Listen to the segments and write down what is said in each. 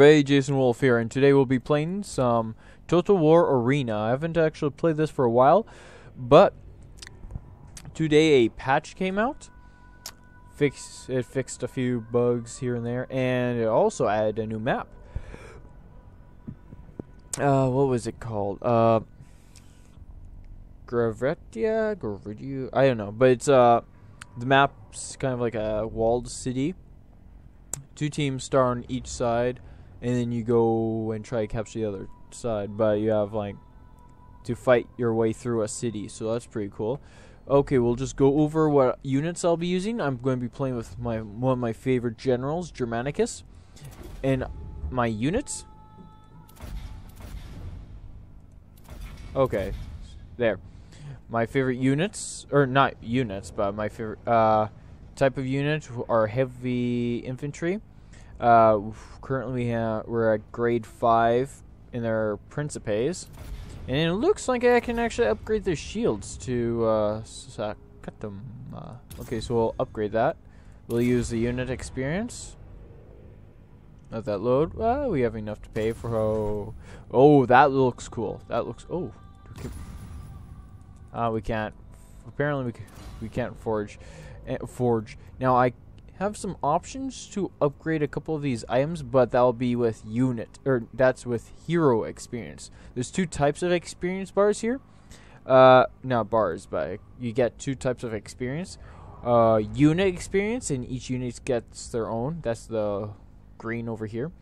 everybody, Jason Wolf here, and today we'll be playing some Total War Arena. I haven't actually played this for a while, but today a patch came out. Fix it fixed a few bugs here and there, and it also added a new map. Uh, what was it called? Uh, Gravetia, Gravetia, I don't know, but it's uh, the map's kind of like a walled city two teams start on each side, and then you go and try to capture the other side. But you have like to fight your way through a city, so that's pretty cool. Okay, we'll just go over what units I'll be using. I'm going to be playing with my one of my favorite generals, Germanicus, and my units. Okay, there. My favorite units, or not units, but my favorite uh, type of unit are heavy infantry. Uh, currently, we have, we're at grade 5 in their Principes. And it looks like I can actually upgrade their shields to uh, Scutum. Uh, okay, so we'll upgrade that. We'll use the unit experience. Let that load. Well, we have enough to pay for. Oh, oh that looks cool. That looks. Oh, uh, we can't. Apparently, we we can't forge. Uh, forge. Now I have some options to upgrade a couple of these items, but that'll be with unit, or that's with hero experience. There's two types of experience bars here. Uh, not bars, but you get two types of experience. Uh, unit experience, and each unit gets their own. That's the green over here.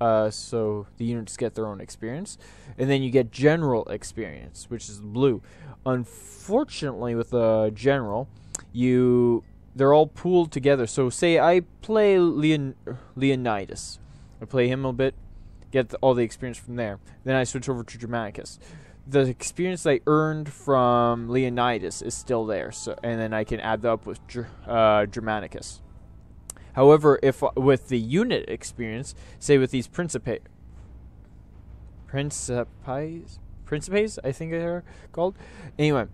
Uh, so the units get their own experience, and then you get general experience, which is blue. Unfortunately, with the general, you they're all pooled together. So say I play Leon Leonidas, I play him a bit, get the, all the experience from there. Then I switch over to Germanicus. The experience I earned from Leonidas is still there, so and then I can add that up with uh, Germanicus. However, if with the unit experience, say with these Principe, Principes, Principes, I think they're called. Anyway,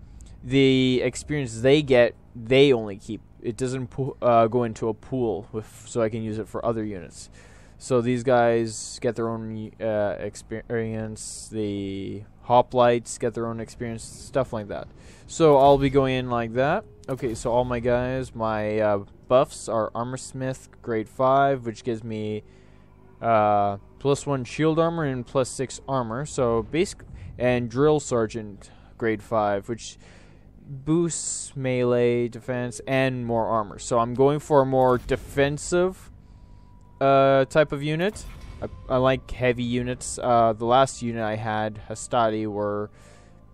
the experience they get, they only keep it doesn't uh, go into a pool with so I can use it for other units. So these guys get their own uh, experience. The hoplites get their own experience, stuff like that. So I'll be going in like that. Okay, so all my guys, my uh, buffs are armor smith grade five, which gives me uh, plus one shield armor and plus six armor. So basic and drill sergeant grade five, which boosts melee defense and more armor. So I'm going for a more defensive uh, type of unit. I, I like heavy units. Uh, the last unit I had, Hastati, were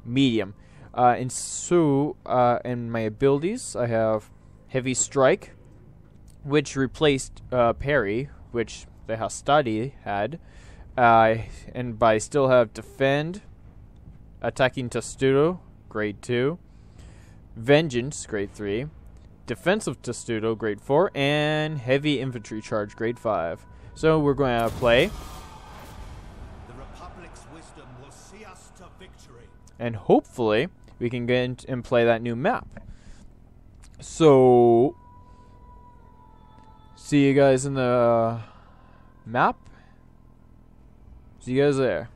medium. Uh, and so, uh, in my abilities, I have heavy strike, which replaced uh, parry, which the Hastati had. Uh, and but I still have defend, attacking Testudo, grade two Vengeance, grade 3. Defensive Testudo, grade 4. And Heavy Infantry Charge, grade 5. So we're going to play. And hopefully we can get and play that new map. So see you guys in the map. See you guys there.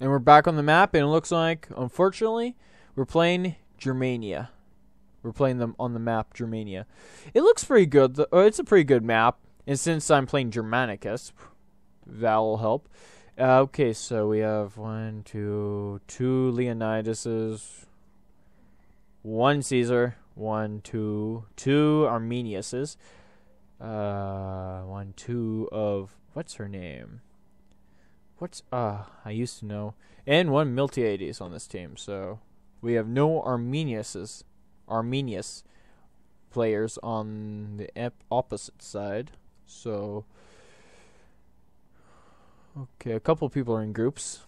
And we're back on the map, and it looks like, unfortunately, we're playing Germania. We're playing them on the map Germania. It looks pretty good. Oh, it's a pretty good map. And since I'm playing Germanicus, that'll help. Uh, okay, so we have one, two, two Leonidases, one Caesar, one, two, two Arminiuses, uh, one, two of what's her name? What's uh I used to know, and one Miltiades on this team. So we have no Arminiuses, Arminius players on the opposite side. So, okay, a couple people are in groups.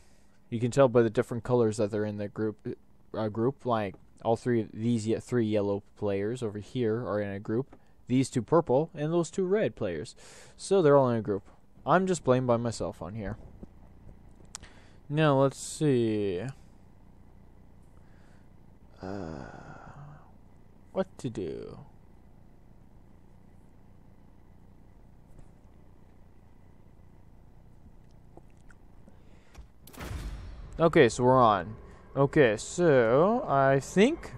You can tell by the different colors that they're in the group. Uh, group like all three of these ye three yellow players over here are in a group. These two purple and those two red players. So they're all in a group. I'm just playing by myself on here. Now let's see uh, what to do? Okay, so we're on. Okay, so I think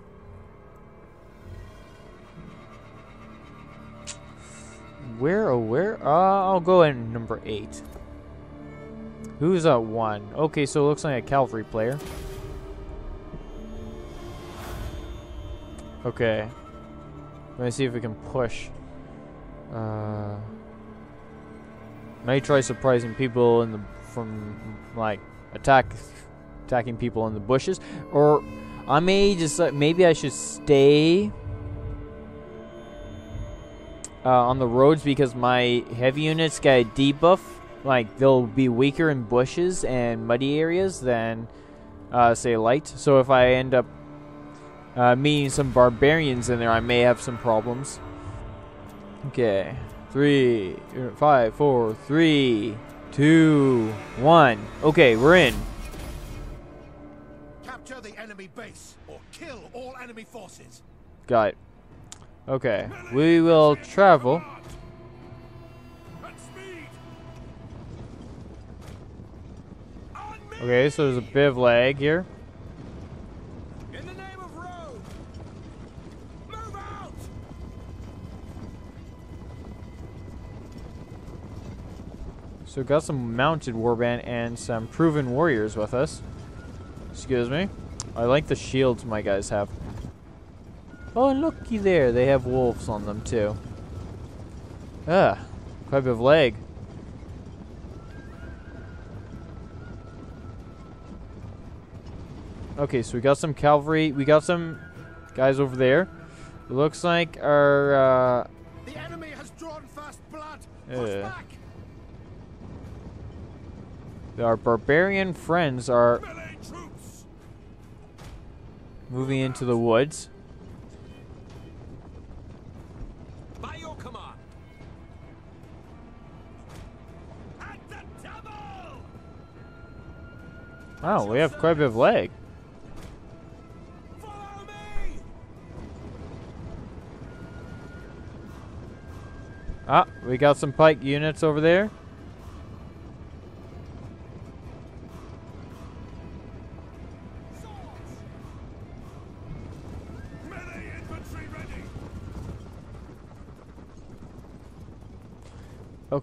where oh where uh, I'll go in number eight. Who's at one? Okay, so it looks like a cavalry player. Okay. Let me see if we can push. Uh, may try surprising people in the from like attack attacking people in the bushes, or I may just uh, maybe I should stay uh, on the roads because my heavy units get a debuff. Like they'll be weaker in bushes and muddy areas than uh, say light. So if I end up uh, meeting some barbarians in there, I may have some problems. Okay, three, five, four, three, two, one. Okay, we're in. Capture the enemy base or kill all enemy forces. Got it. Okay, we will travel. Okay, so there's a bit of lag here. In the name of Rome, move out! So got some mounted warband and some proven warriors with us. Excuse me. I like the shields my guys have. Oh, looky there, they have wolves on them too. Ah, quite a bit of leg. Okay, so we got some cavalry. We got some guys over there. It looks like our uh, The enemy has drawn fast blood. Yeah. Our barbarian friends are moving into the woods. By your command! At the double! Wow, we have quite a bit of me! Ah, we got some pike units over there.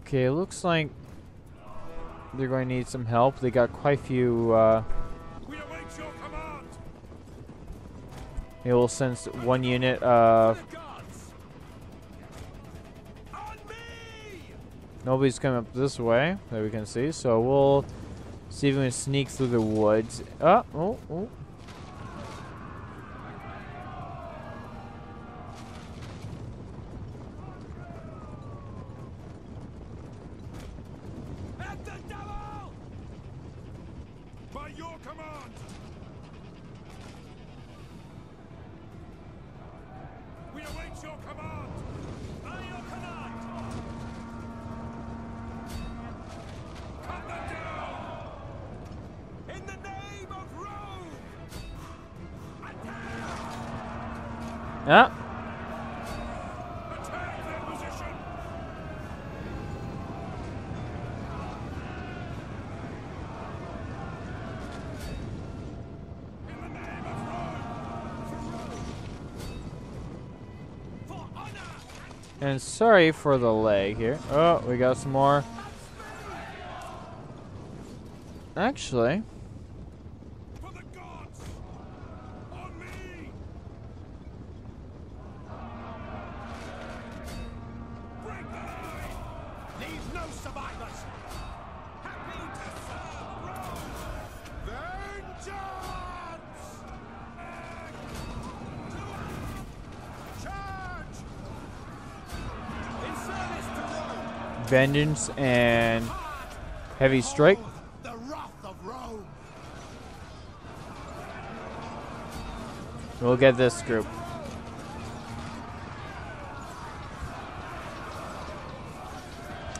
Okay, looks like they're going to need some help. They got quite a few. Uh, they will send one unit. Uh! On me! nobody's coming up this way that we can see, so we'll see if we can sneak through the woods. Ah, oh, oh. Honor! and sorry for the lag here. Oh, we got some more. Actually, vengeance and heavy strike. We'll get this group.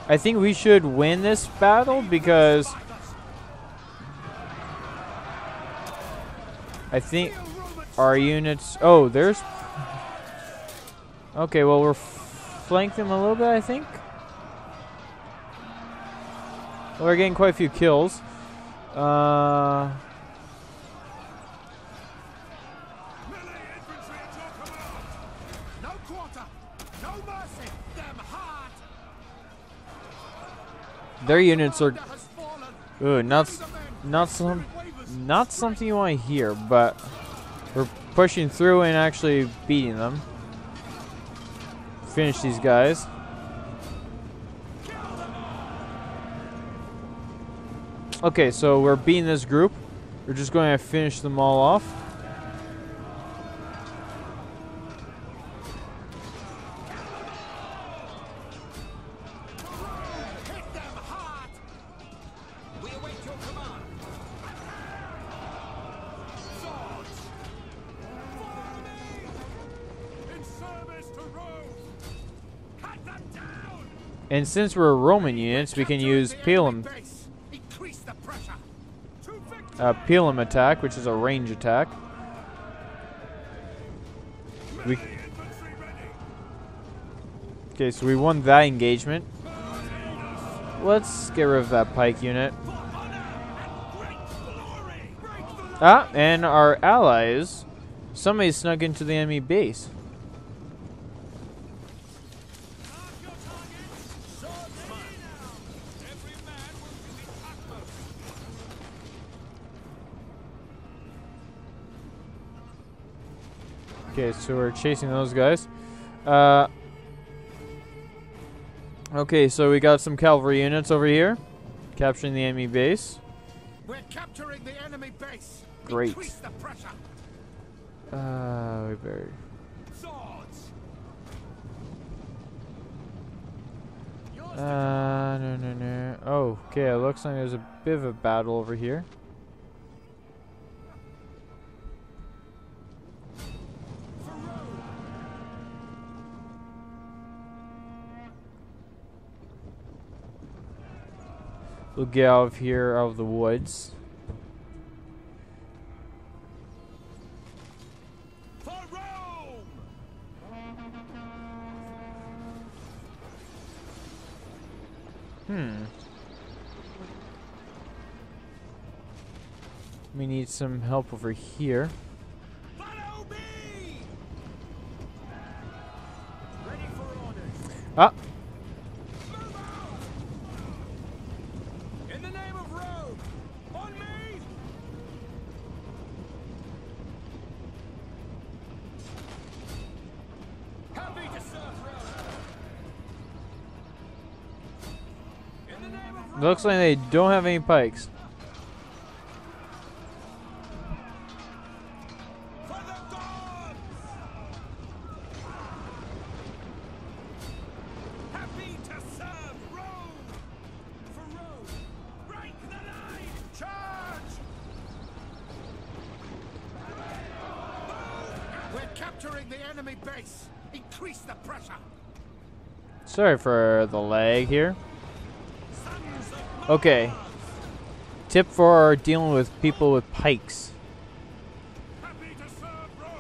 I think we should win this battle because I think our units. Oh, there's. Okay, well we're flanked them a little bit. I think. Well, they're getting quite a few kills. Uh, their units are ooh, not not some not something you want to hear, but we're pushing through and actually beating them. Finish these guys. Okay, so we're beating this group. We're just going to finish them all off. And since we're Roman units, we can use pilum, uh, pilum attack, which is a range attack. We okay, so we won that engagement. Let's get rid of that pike unit. Ah, and our allies. Somebody snuck into the enemy base. Okay, so we're chasing those guys. Uh, okay, so we got some cavalry units over here, capturing the enemy base. We're capturing the enemy base. Great. Increase the pressure. Uh, we better. Swords. Uh, no, no, no. Oh, okay. It looks like there's a bit of a battle over here. We'll get out of here, out of the woods. Hmm. We need some help over here. Follow me. Ready for orders. Ah, looks like they don't have any pikes. For the gods! Happy to serve Rome! For Rome! Break the line! Charge! Move! We're capturing the enemy base! Increase the pressure! Sorry for the lag here. Okay. Tip for dealing with people with pikes. Happy to serve Rome!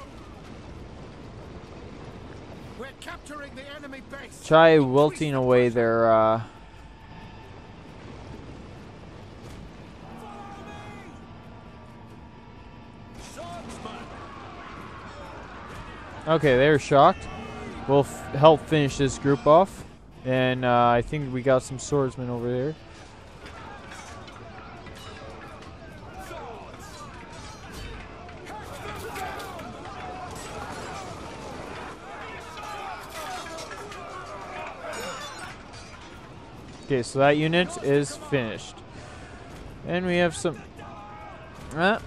We're capturing the enemy base! Try wilting away their uh, Okay, they're shocked. We'll f- help finish this group off. And uh, I think we got some swordsmen over there. Okay, so that unit is finished. And we have some. Ah,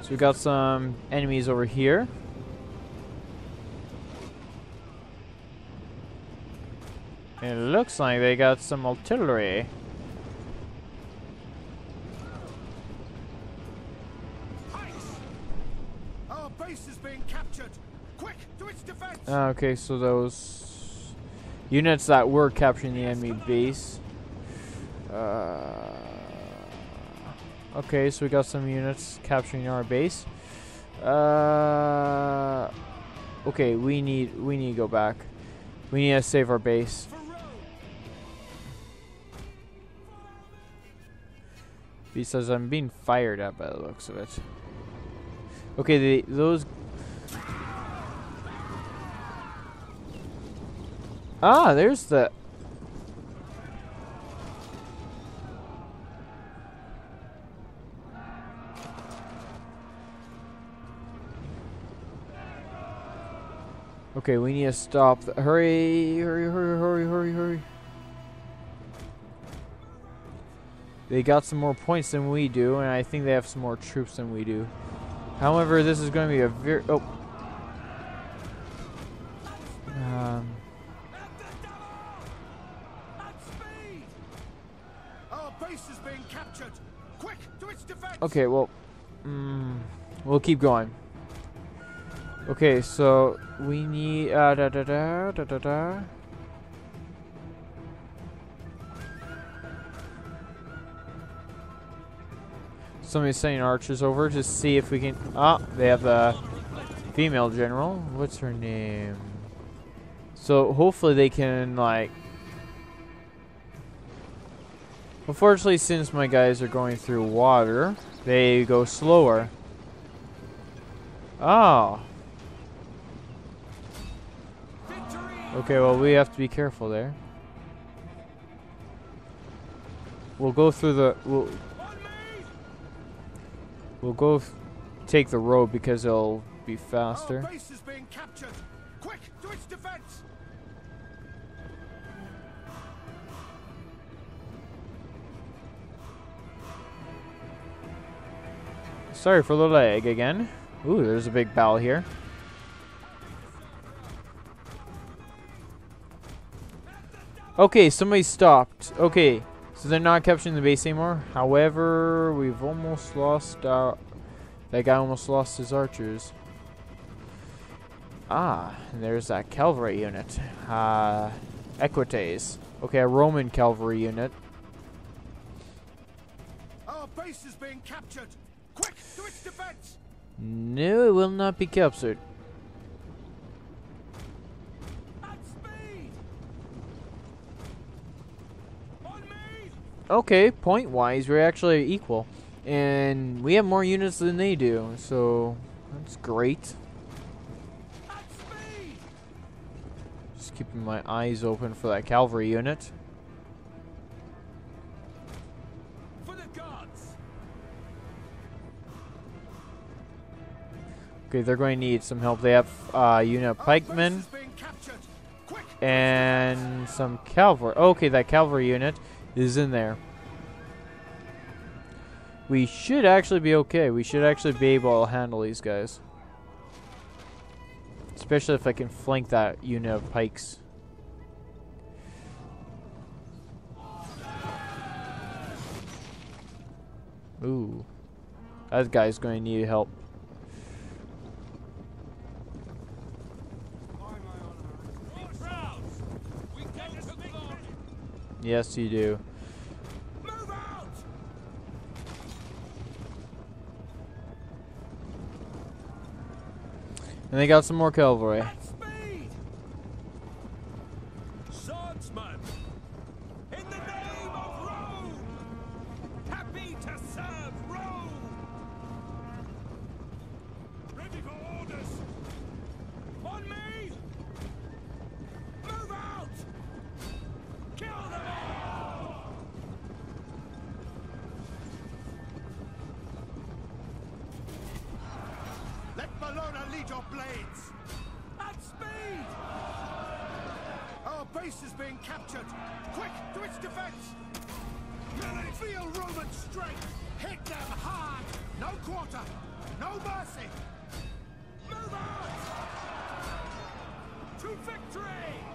so we got some enemies over here. It looks like they got some artillery. Our base is being captured! Quick, to its defense! Ah, Okay, so those units that were capturing the enemy base. Uh, okay, so we got some units capturing our base. Uh, okay, we need we need to go back. We need to save our base. Rome! Because I'm being fired at by the looks of it. Okay, those. Ah, there's the. Okay, we need to stop. Hurry, hurry, hurry, hurry, hurry, hurry. They got some more points than we do, and I think they have some more troops than we do. However, this is going to be a very. Oh. Okay, well, mm, we'll keep going. Okay, so we need uh, da da da da da da. Somebody's sending archers over to see if we can. Ah, they have a female general. What's her name? So hopefully they can like. Unfortunately, since my guys are going through water, they go slower. Oh. Okay, well, we have to be careful there. We'll go through the. We'll, we'll go take the road because it'll be faster. Sorry for the lag again. Ooh, there's a big battle here. Okay, somebody stopped. Okay, so they're not capturing the base anymore. However, we've almost lost our. That guy almost lost his archers. Ah, there's that cavalry unit. Uh, Equites. Okay, a Roman cavalry unit. Our base is being captured! Quick, to its defense! No, it will not be captured. At speed! On me! Okay, point wise, we're actually equal. And we have more units than they do, so that's great. Just keeping my eyes open for that cavalry unit. Okay, they're going to need some help. They have uh, unit pikemen and some cavalry. Okay, that cavalry unit is in there. We should actually be okay. We should actually be able to handle these guys. Especially if I can flank that unit of pikes. Ooh. That guy's going to need help. We get to victory! Yes, you do. And they got some more cavalry. Your blades! At speed! Our base is being captured! Quick, to its defense! Melee, feel Roman strength! Hit them hard! No quarter! No mercy! Move out! To victory!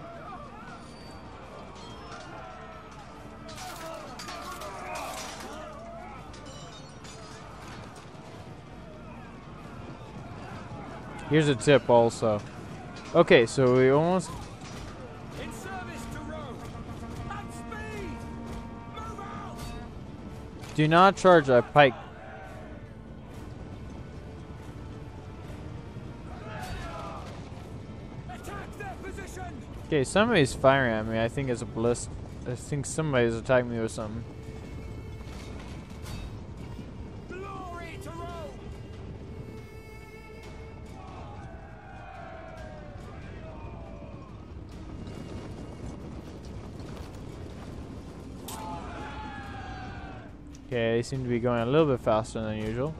Here's a tip also. Okay, so we almost In service to Rome! At speed! Move out! do not charge a pike. Attack their position! Okay, somebody's firing at me. I think it's a ballist. I think somebody's attacking me with something. Okay, they seem to be going a little bit faster than usual.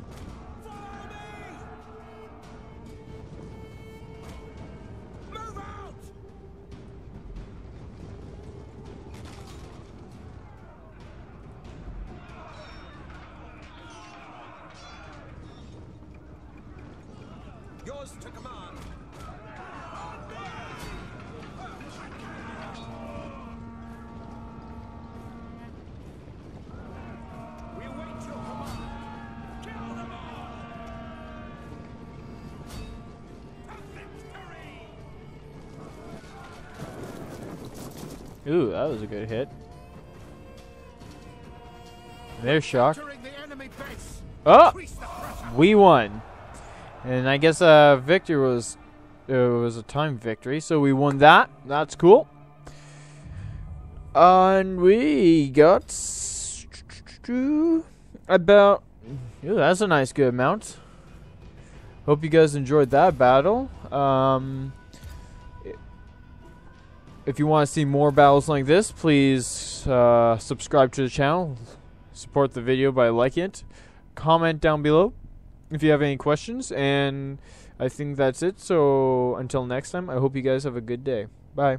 Ooh, that was a good hit. They're shocked. Entering the enemy base. Oh! Increase the pressure. We won. And I guess uh victory was it was a time victory, so we won that. That's cool. And we got about Ooh, that's a nice good amount. Hope you guys enjoyed that battle. Um if you want to see more battles like this, please uh, subscribe to the channel. Support the video by liking it. Comment down below if you have any questions. And I think that's it. So until next time, I hope you guys have a good day. Bye.